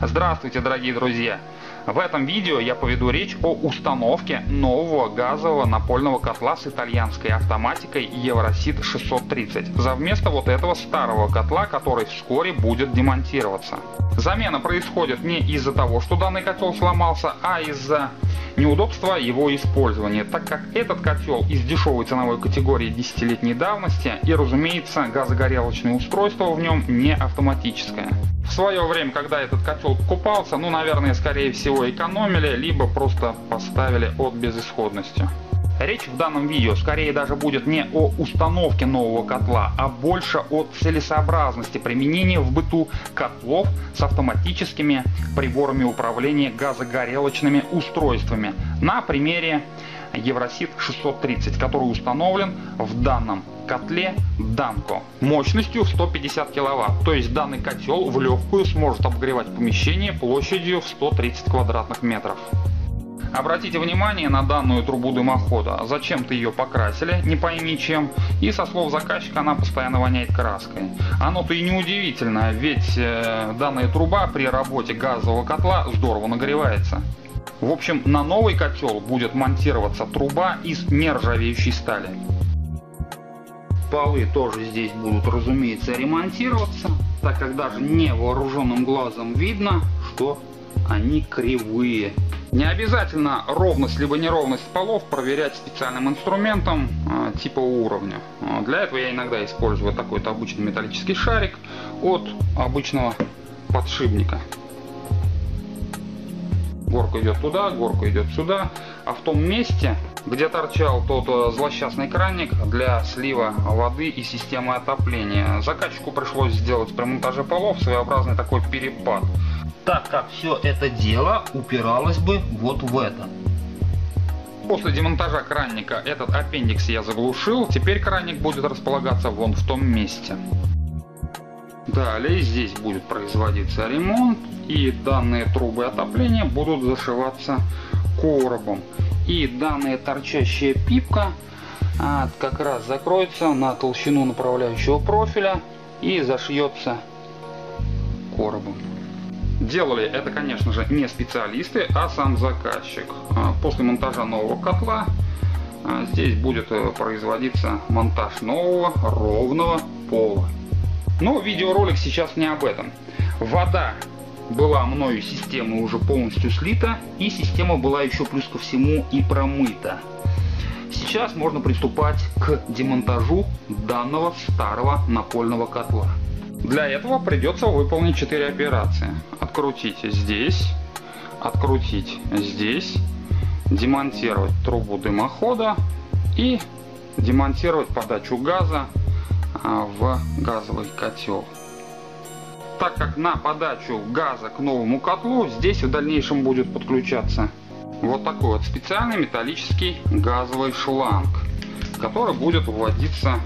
Здравствуйте, дорогие друзья! В этом видео я поведу речь о установке нового газового напольного котла с итальянской автоматикой Евросид 630 за вместо вот этого старого котла, который вскоре будет демонтироваться. Замена происходит не из-за того, что данный котел сломался, а из-за неудобства его использования, так как этот котел из дешевой ценовой категории десятилетней давности и, разумеется, газогорелочное устройство в нем не автоматическое. В свое время, когда этот котел покупался, ну, наверное, скорее всего экономили, либо просто поставили от безысходности. Речь в данном видео скорее даже будет не о установке нового котла, а больше о целесообразности применения в быту котлов с автоматическими приборами управления газогорелочными устройствами на примере Евросид 630, который установлен в данном котле Данко мощностью 150 кВт. То есть данный котел в легкую сможет обогревать помещение площадью в 130 квадратных метров. Обратите внимание на данную трубу дымохода. Зачем-то ее покрасили, не пойми чем. И со слов заказчика она постоянно воняет краской. Оно-то и неудивительно, ведь э, данная труба при работе газового котла здорово нагревается. В общем, на новый котел будет монтироваться труба из нержавеющей стали. Полы тоже здесь будут, разумеется, ремонтироваться, так как даже невооруженным глазом видно, что они кривые. Не обязательно ровность либо неровность полов проверять специальным инструментом э, типа уровня. А, для этого я иногда использую такой-то обычный металлический шарик от обычного подшипника. Горка идет туда, горка идет сюда. А в том месте, где торчал тот э, злосчастный кранник для слива воды и системы отопления, заказчику пришлось сделать при монтаже полов своеобразный такой перепад так как все это дело упиралось бы вот в это. После демонтажа кранника этот аппендикс я заглушил, теперь кранник будет располагаться вон в том месте. Далее здесь будет производиться ремонт и данные трубы отопления будут зашиваться коробом. И данная торчащая пипка а, как раз закроется на толщину направляющего профиля и зашьется коробом. Делали это, конечно же, не специалисты, а сам заказчик. А, после монтажа нового котла а, здесь будет э, производиться монтаж нового ровного пола. Но видеоролик сейчас не об этом. Вода была мною система уже полностью слита и система была еще плюс ко всему и промыта. Сейчас можно приступать к демонтажу данного старого напольного котла. Для этого придется выполнить 4 операции. Открутить здесь, открутить здесь, демонтировать трубу дымохода и демонтировать подачу газа а, в газовый котел. Так как на подачу газа к новому котлу здесь в дальнейшем будет подключаться вот такой вот специальный металлический газовый шланг, который будет вводиться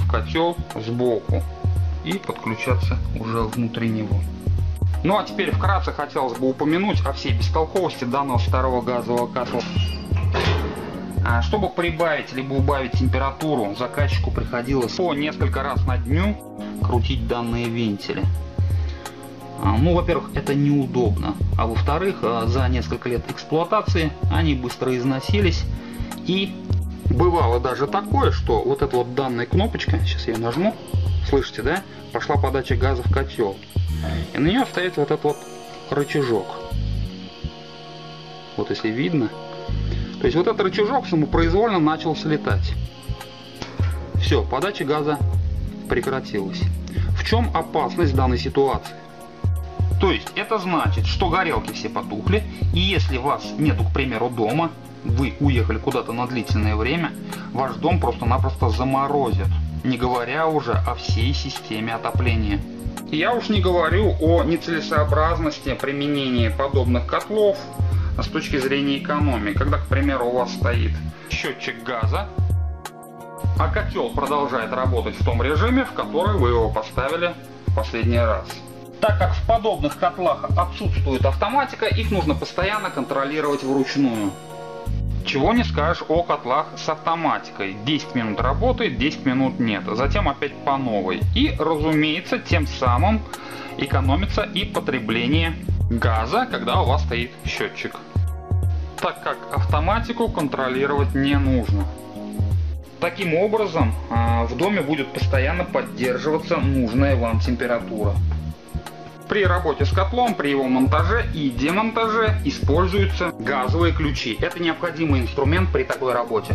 в котел сбоку и подключаться уже внутри него. Ну а теперь вкратце хотелось бы упомянуть о всей бестолковости данного старого газового котла. А чтобы прибавить либо убавить температуру, заказчику приходилось по несколько раз на дню крутить данные вентили. А, ну, во-первых, это неудобно, а во-вторых, а, за несколько лет эксплуатации они быстро износились и бывало даже такое, что вот эта вот данная кнопочка, сейчас я нажму, Слышите, да? Пошла подача газа в котел. И на нее стоит вот этот вот рычажок. Вот если видно. То есть вот этот рычажок самопроизвольно начал слетать. Все, подача газа прекратилась. В чем опасность данной ситуации? То есть это значит, что горелки все потухли, и если вас нету, к примеру, дома, вы уехали куда-то на длительное время, ваш дом просто-напросто заморозит не говоря уже о всей системе отопления. Я уж не говорю о нецелесообразности применения подобных котлов с точки зрения экономии. Когда, к примеру, у вас стоит счетчик газа, а котел продолжает работать в том режиме, в который вы его поставили в последний раз. Так как в подобных котлах отсутствует автоматика, их нужно постоянно контролировать вручную. Чего не скажешь о котлах с автоматикой. 10 минут работает, 10 минут нет. Затем опять по новой. И разумеется тем самым экономится и потребление газа, когда у вас стоит счетчик. Так как автоматику контролировать не нужно. Таким образом, а, в доме будет постоянно поддерживаться нужная вам температура. При работе с котлом, при его монтаже и демонтаже используются газовые ключи. Это необходимый инструмент при такой работе.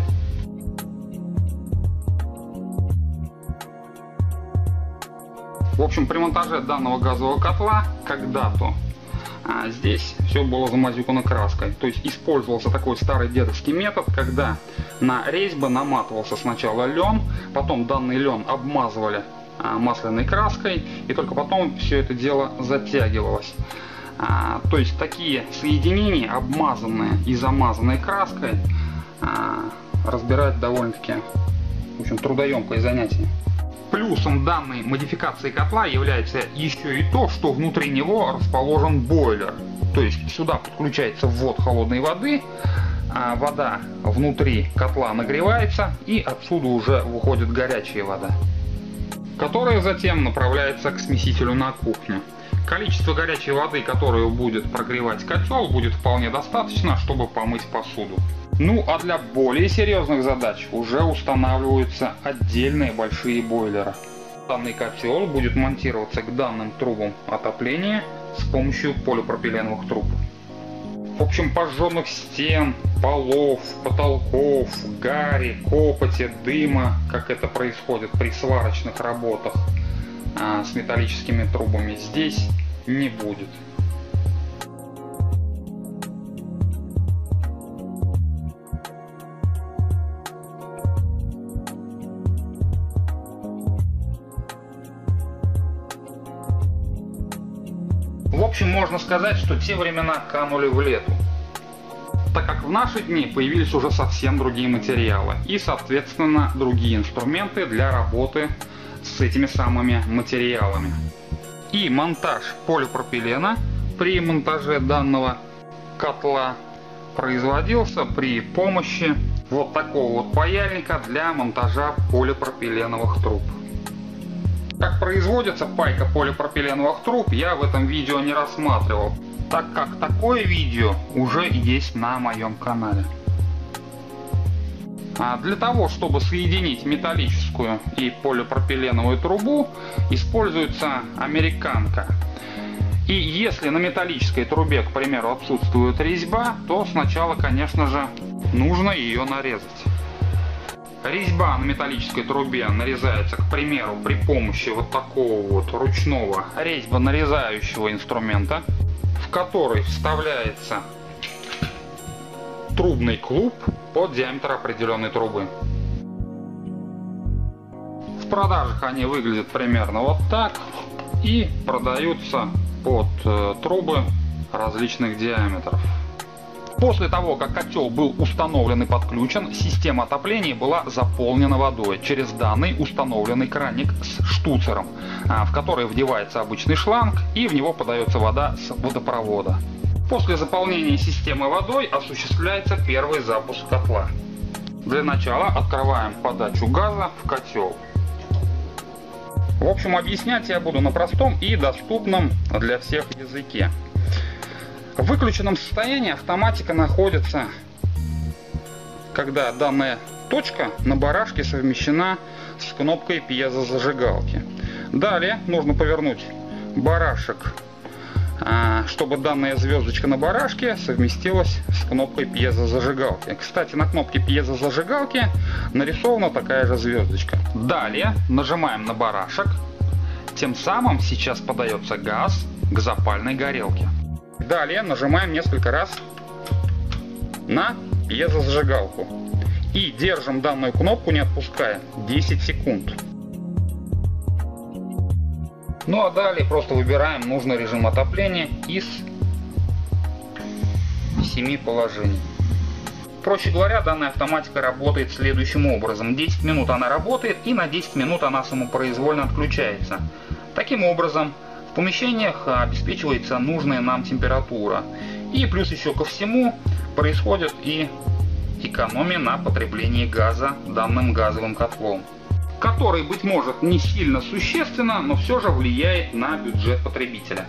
В общем, при монтаже данного газового котла когда-то а здесь все было замазюкано краской. То есть использовался такой старый дедовский метод, когда на резьбы наматывался сначала лен, потом данный лен обмазывали масляной краской, и только потом все это дело затягивалось. А, то есть такие соединения, обмазанные и замазанные краской, а, разбирать довольно-таки в общем, трудоемкое занятие. Плюсом данной модификации котла является еще и то, что внутри него расположен бойлер. То есть сюда подключается ввод холодной воды, а вода внутри котла нагревается и отсюда уже выходит горячая вода, которая затем направляется к смесителю на кухню. Количество горячей воды, которую будет прогревать котел, будет вполне достаточно, чтобы помыть посуду. Ну а для более серьезных задач уже устанавливаются отдельные большие бойлеры. Данный котел будет монтироваться к данным трубам отопления с помощью полипропиленовых труб. В общем, пожженных стен, полов, потолков, гари, копоти, дыма, как это происходит при сварочных работах а, с металлическими трубами, здесь не будет. Общем, можно сказать, что те времена канули в лету. Так как в наши дни появились уже совсем другие материалы и, соответственно, другие инструменты для работы с этими самыми материалами. И монтаж полипропилена при монтаже данного котла производился при помощи вот такого вот паяльника для монтажа полипропиленовых труб. Как производится пайка полипропиленовых труб, я в этом видео не рассматривал, так как такое видео уже есть на моем канале. А для того, чтобы соединить металлическую и полипропиленовую трубу, используется американка. И если на металлической трубе, к примеру, отсутствует резьба, то сначала, конечно же, нужно ее нарезать. Резьба на металлической трубе нарезается, к примеру, при помощи вот такого вот ручного резьба нарезающего инструмента, в который вставляется трубный клуб под диаметр определенной трубы. В продажах они выглядят примерно вот так и продаются под э, трубы различных диаметров. После того, как котел был установлен и подключен, система отопления была заполнена водой через данный установленный краник с штуцером, а, в который вдевается обычный шланг и в него подается вода с водопровода. После заполнения системы водой осуществляется первый запуск котла. Для начала открываем подачу газа в котел. В общем, объяснять я буду на простом и доступном для всех языке. В выключенном состоянии автоматика находится, когда данная точка на барашке совмещена с кнопкой пьезозажигалки. Далее нужно повернуть барашек, а, чтобы данная звездочка на барашке совместилась с кнопкой пьезозажигалки. Кстати, на кнопке пьезозажигалки нарисована такая же звездочка. Далее нажимаем на барашек. Тем самым сейчас подается газ к запальной горелке. Далее нажимаем несколько раз на пьезозажигалку. И держим данную кнопку не отпуская 10 секунд. Ну а далее просто выбираем нужный режим отопления из 7 положений. Проще говоря, данная автоматика работает следующим образом. 10 минут она работает и на 10 минут она самопроизвольно отключается. Таким образом, помещениях обеспечивается нужная нам температура. И плюс еще ко всему происходит и экономия на потреблении газа данным газовым котлом который, быть может, не сильно существенно, но все же влияет на бюджет потребителя.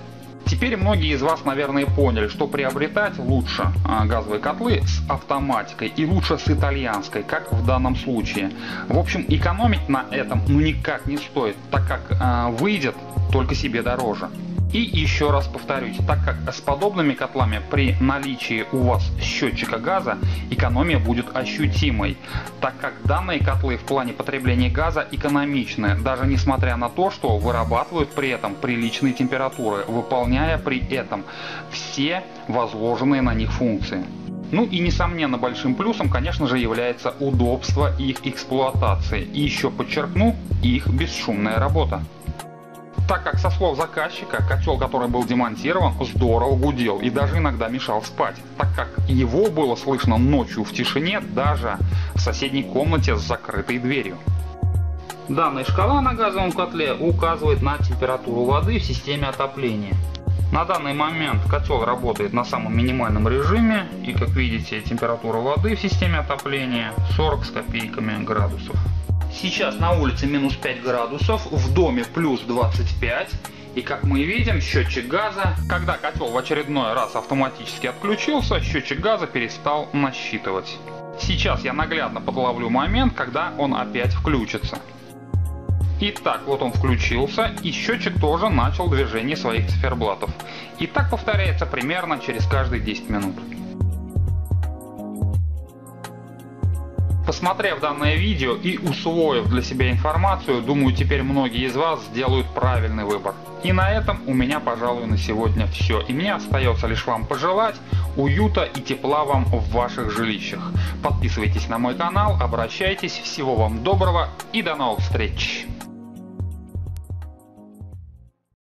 Теперь многие из вас, наверное, поняли, что приобретать лучше а, газовые котлы с автоматикой и лучше с итальянской, как в данном случае. В общем, экономить на этом ну никак не стоит, так как э, выйдет только себе дороже. И еще раз повторюсь, так как с подобными котлами при наличии у вас счетчика газа экономия будет ощутимой, так как данные котлы в плане потребления газа экономичны, даже несмотря на то, что вырабатывают при этом приличные температуры, выполняя при этом все возложенные на них функции. Ну и несомненно большим плюсом, конечно же, является удобство их эксплуатации. И еще подчеркну, их бесшумная работа так как со слов заказчика котел, который был демонтирован, здорово гудел и даже иногда мешал спать, так как его было слышно ночью в тишине даже в соседней комнате с закрытой дверью. Данная шкала на газовом котле указывает на температуру воды в системе отопления. На данный момент котел работает на самом минимальном режиме и как видите температура воды в системе отопления 40 с копейками градусов. Сейчас на улице минус 5 градусов, в доме плюс 25. И как мы видим, счетчик газа, когда котел в очередной раз автоматически отключился, счетчик газа перестал насчитывать. Сейчас я наглядно подловлю момент, когда он опять включится. Итак, вот он включился и счетчик тоже начал движение своих циферблатов. И так повторяется примерно через каждые 10 минут. Посмотрев данное видео и усвоив для себя информацию, думаю теперь многие из вас сделают правильный выбор. И на этом у меня пожалуй на сегодня все. И мне остается лишь вам пожелать уюта и тепла вам в ваших жилищах. Подписывайтесь на мой канал, обращайтесь, всего вам доброго и до новых встреч!